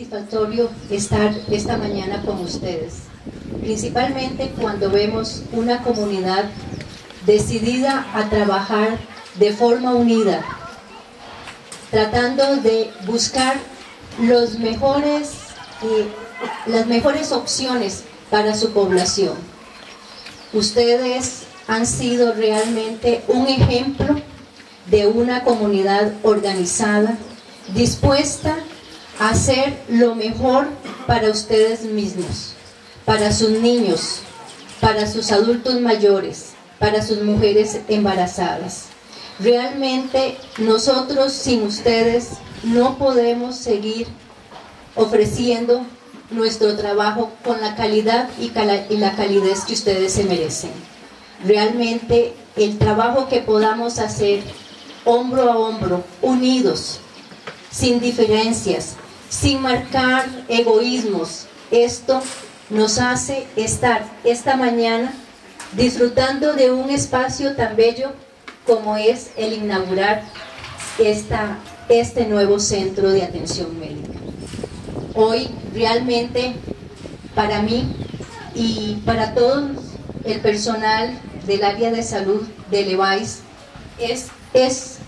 satisfactorio estar esta mañana con ustedes, principalmente cuando vemos una comunidad decidida a trabajar de forma unida, tratando de buscar los mejores, eh, las mejores opciones para su población. Ustedes han sido realmente un ejemplo de una comunidad organizada, dispuesta hacer lo mejor para ustedes mismos, para sus niños, para sus adultos mayores, para sus mujeres embarazadas. Realmente nosotros sin ustedes no podemos seguir ofreciendo nuestro trabajo con la calidad y, la calidez que ustedes se merecen. Realmente el trabajo que podamos hacer hombro a hombro, unidos, sin diferencias, sin marcar egoísmos, esto nos hace estar esta mañana disfrutando de un espacio tan bello como es el inaugurar esta, este nuevo centro de atención médica. Hoy realmente para mí y para todo el personal del área de salud de Levi's es, es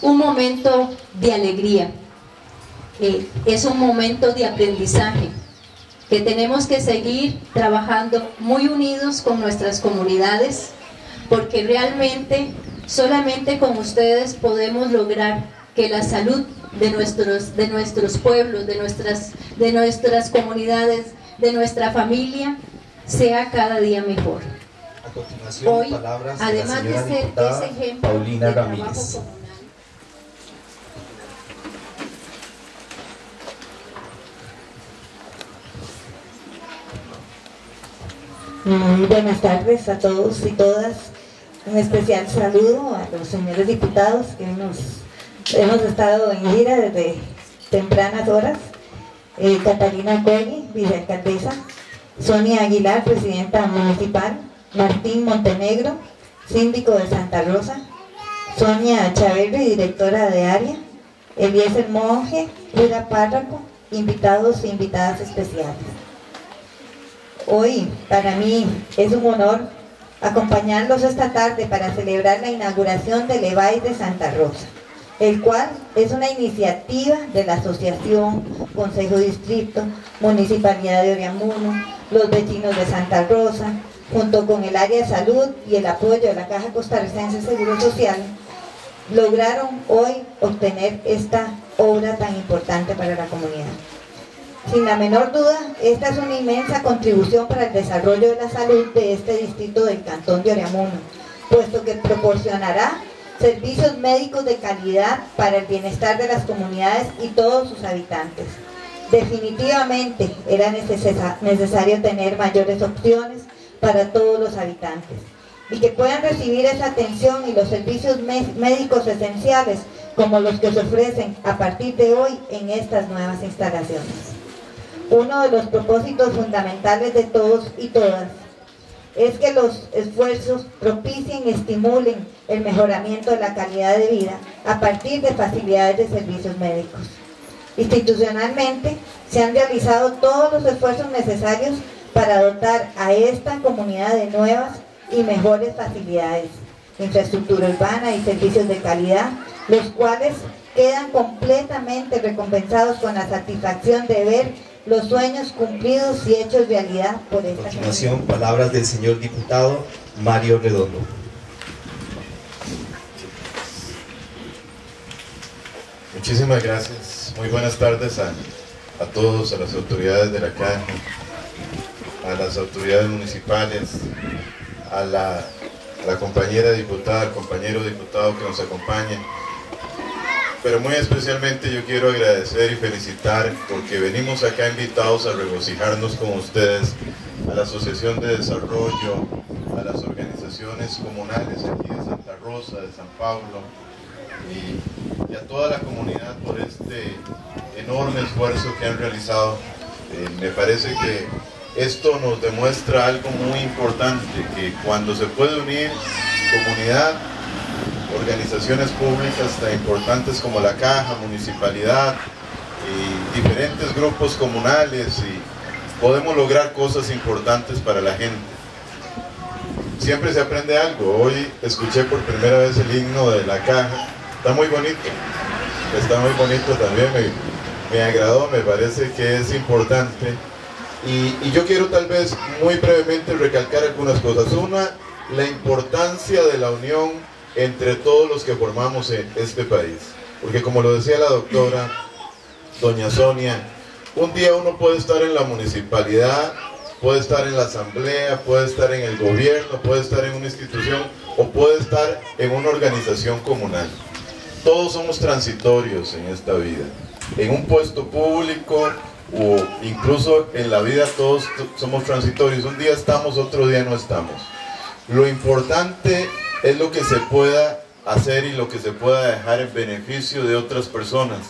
un momento de alegría, eh, es un momento de aprendizaje, que tenemos que seguir trabajando muy unidos con nuestras comunidades, porque realmente solamente con ustedes podemos lograr que la salud de nuestros, de nuestros pueblos, de nuestras, de nuestras comunidades, de nuestra familia, sea cada día mejor. A continuación, Hoy, además de, ser ese ejemplo Paulina Ramírez. Muy buenas tardes a todos y todas. Un especial saludo a los señores diputados que nos hemos estado en gira desde tempranas horas. Eh, Catalina Cuegui, vicealcaldesa. Sonia Aguilar, presidenta municipal. Martín Montenegro, síndico de Santa Rosa. Sonia Chaverri, directora de área. Eliezer Monje, cura párroco, invitados e invitadas especiales. Hoy para mí es un honor acompañarlos esta tarde para celebrar la inauguración del EVAI de Santa Rosa, el cual es una iniciativa de la Asociación Consejo Distrito, Municipalidad de Oriamuno, los vecinos de Santa Rosa, junto con el área de salud y el apoyo de la Caja Costarricense de Seguro Social, lograron hoy obtener esta obra tan importante para la comunidad. Sin la menor duda, esta es una inmensa contribución para el desarrollo de la salud de este distrito del Cantón de Oriamuno, puesto que proporcionará servicios médicos de calidad para el bienestar de las comunidades y todos sus habitantes. Definitivamente era necesario tener mayores opciones para todos los habitantes y que puedan recibir esa atención y los servicios médicos esenciales como los que se ofrecen a partir de hoy en estas nuevas instalaciones. Uno de los propósitos fundamentales de todos y todas es que los esfuerzos propicien y estimulen el mejoramiento de la calidad de vida a partir de facilidades de servicios médicos. Institucionalmente se han realizado todos los esfuerzos necesarios para dotar a esta comunidad de nuevas y mejores facilidades, infraestructura urbana y servicios de calidad, los cuales quedan completamente recompensados con la satisfacción de ver los sueños cumplidos y hechos realidad por esta A continuación, palabras del señor diputado Mario Redondo. Muchísimas gracias. Muy buenas tardes a, todos, a las autoridades de la caja, a las autoridades municipales, a la, a la compañera diputada, al compañero diputado que nos acompaña pero muy especialmente yo quiero agradecer y felicitar porque venimos acá invitados a regocijarnos con ustedes, a la Asociación de Desarrollo, a las organizaciones comunales aquí de Santa Rosa, de San Pablo y, a toda la comunidad por este enorme esfuerzo que han realizado. Eh, me parece que esto nos demuestra algo muy importante, que cuando se puede unir comunidad, organizaciones públicas tan importantes como la Caja, Municipalidad, y diferentes grupos comunales y podemos lograr cosas importantes para la gente. Siempre se aprende algo. Hoy escuché por primera vez el himno de la caja. Está muy bonito. Está muy bonito también. Me, me agradó, me parece que es importante. Y, y yo quiero tal vez muy brevemente recalcar algunas cosas. Una, la importancia de la unión entre todos los que formamos en este país. Porque como lo decía la doctora, doña Sonia, un día uno puede estar en la municipalidad, puede estar en la asamblea, puede estar en el gobierno, puede estar en una institución o puede estar en una organización comunal. Todos somos transitorios en esta vida. En un puesto público o incluso en la vida todos somos transitorios. Un día estamos, otro día no estamos. Lo importante es lo que se pueda hacer y lo que se pueda dejar en beneficio de otras personas.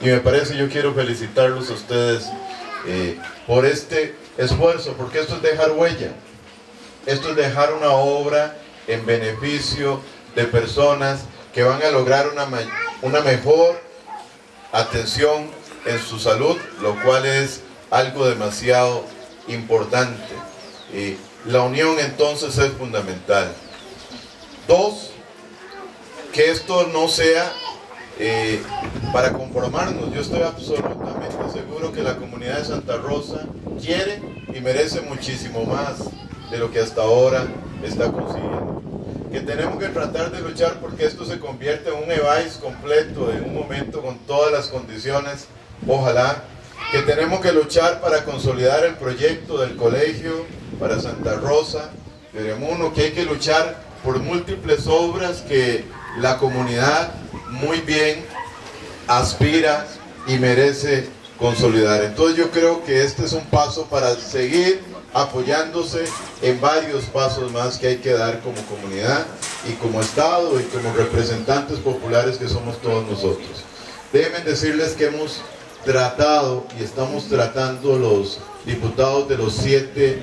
Y me parece, yo quiero felicitarlos a ustedes eh, por este esfuerzo, porque esto es dejar huella. Esto es dejar una obra en beneficio de personas que van a lograr una, una mejor atención en su salud, lo cual es algo demasiado importante. Y la unión entonces es fundamental. Dos, que esto no sea eh, para conformarnos. Yo estoy absolutamente seguro que la comunidad de Santa Rosa quiere y merece muchísimo más de lo que hasta ahora está consiguiendo. Que tenemos que tratar de luchar porque esto se convierta en un EVAIS completo en un momento con todas las condiciones, ojalá. Que tenemos que luchar para consolidar el proyecto del colegio para Santa Rosa, de Remuno, que hay que luchar por múltiples obras que la comunidad muy bien aspira y merece consolidar. Entonces yo creo que este es un paso para seguir apoyándose en varios pasos más que hay que dar como comunidad y como Estado y como representantes populares que somos todos nosotros. Deben decirles que hemos tratado y estamos tratando los diputados de los siete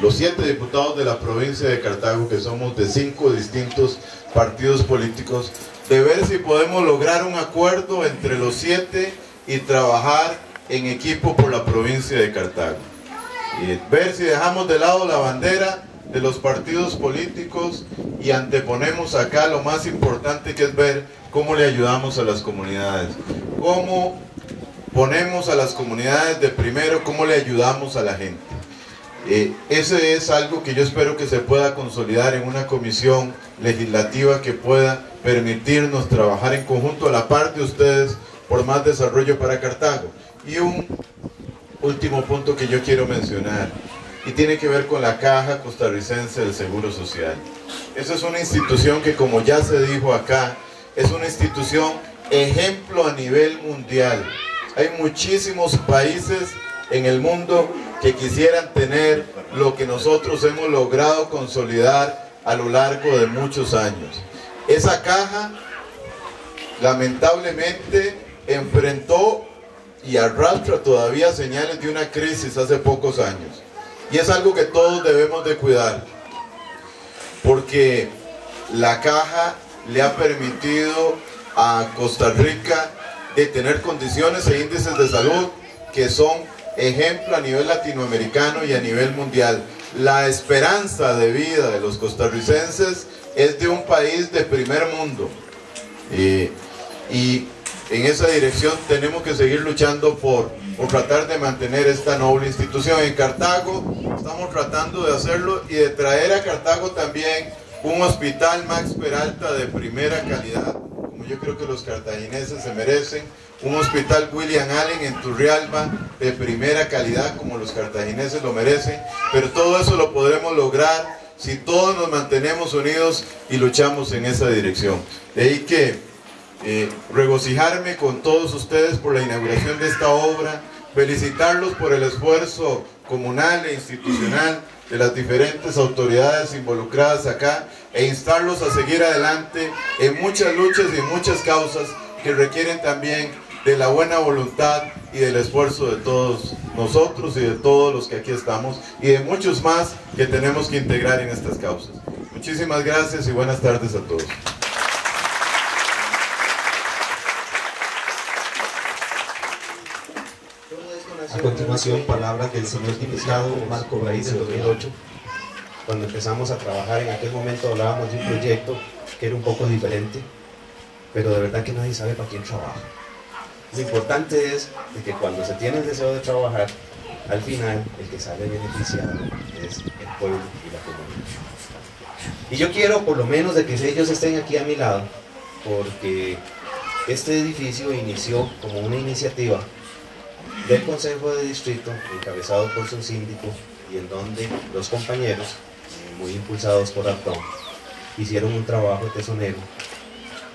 los siete diputados de la provincia de Cartago, que somos de cinco distintos partidos políticos, de ver si podemos lograr un acuerdo entre los siete y trabajar en equipo por la provincia de Cartago. Y ver si dejamos de lado la bandera de los partidos políticos y anteponemos acá lo más importante que es ver cómo le ayudamos a las comunidades, cómo ponemos a las comunidades de primero, cómo le ayudamos a la gente. Eh, ese es algo que yo espero que se pueda consolidar en una comisión legislativa que pueda permitirnos trabajar en conjunto a la par de ustedes por más desarrollo para Cartago. Y un último punto que yo quiero mencionar y tiene que ver con la Caja Costarricense del Seguro Social. Esa es una institución que como ya se dijo acá, es una institución ejemplo a nivel mundial. Hay muchísimos países en el mundo que quisieran tener lo que nosotros hemos logrado consolidar a lo largo de muchos años. Esa caja lamentablemente enfrentó y arrastra todavía señales de una crisis hace pocos años. Y es algo que todos debemos de cuidar, porque la caja le ha permitido a Costa Rica de tener condiciones e índices de salud que son ejemplo a nivel latinoamericano y a nivel mundial. La esperanza de vida de los costarricenses es de un país de primer mundo. Y, en esa dirección tenemos que seguir luchando por, por tratar de mantener esta noble institución. En Cartago estamos tratando de hacerlo y de traer a Cartago también un hospital Max Peralta de primera calidad, como yo creo que los cartagineses se merecen un hospital William Allen en Turrialba de primera calidad como los cartagineses lo merecen, pero todo eso lo podremos lograr si todos nos mantenemos unidos y luchamos en esa dirección. De ahí que eh, regocijarme con todos ustedes por la inauguración de esta obra, felicitarlos por el esfuerzo comunal e institucional de las diferentes autoridades involucradas acá e instarlos a seguir adelante en muchas luchas y en muchas causas que requieren también de la buena voluntad y del esfuerzo de todos nosotros y de todos los que aquí estamos y de muchos más que tenemos que integrar en estas causas. Muchísimas gracias y buenas tardes a todos. A continuación, palabras del señor diputado Marco Raíz del 2008. Cuando empezamos a trabajar, en aquel momento hablábamos de un proyecto que era un poco diferente, pero de verdad que nadie sabe para quién trabaja. Lo importante es que cuando se tiene el deseo de trabajar, al final el que sale beneficiado es el pueblo y la comunidad. Y yo quiero por lo menos de que ellos estén aquí a mi lado, porque este edificio inició como una iniciativa del Consejo de Distrito, encabezado por su síndico, y en donde los compañeros, muy impulsados por Artón, hicieron un trabajo tesonero,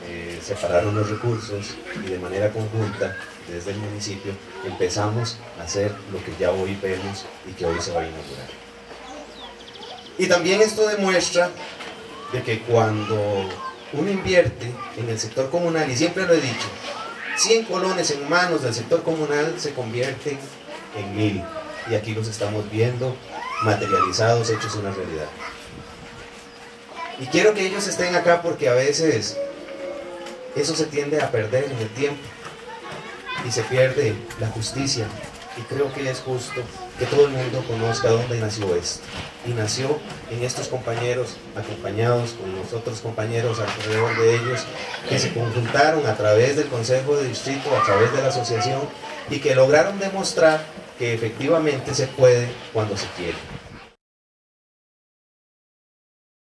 eh, separaron los recursos y de manera conjunta, desde el municipio, empezamos a hacer lo que ya hoy vemos y que hoy se va a inaugurar. Y también esto demuestra de que cuando uno invierte en el sector comunal, y siempre lo he dicho, 100 colones en manos del sector comunal se convierten en mil. Y aquí los estamos viendo materializados, hechos una realidad. Y quiero que ellos estén acá porque a veces eso se tiende a perder en el tiempo y se pierde la justicia. Y creo que es justo que todo el mundo conozca dónde nació esto. Y nació en estos compañeros, acompañados con los otros compañeros alrededor de ellos, que se conjuntaron a través del Consejo de Distrito, a través de la asociación, y que lograron demostrar que efectivamente se puede cuando se quiere.